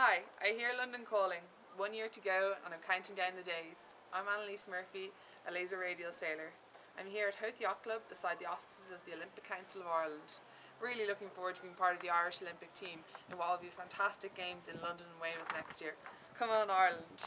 Hi, I hear London calling. One year to go and I'm counting down the days. I'm Annalise Murphy, a laser radial sailor. I'm here at Howth Yacht Club beside the offices of the Olympic Council of Ireland. Really looking forward to being part of the Irish Olympic team in what will be fantastic games in London and Weymouth next year. Come on Ireland!